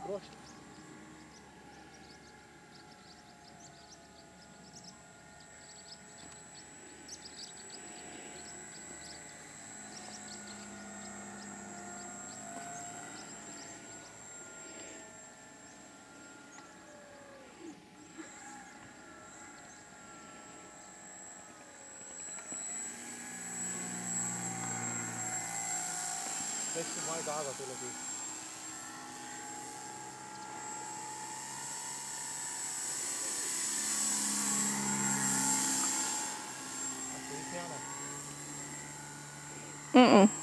Prost. Next to my dog, I feel like Mm-mm.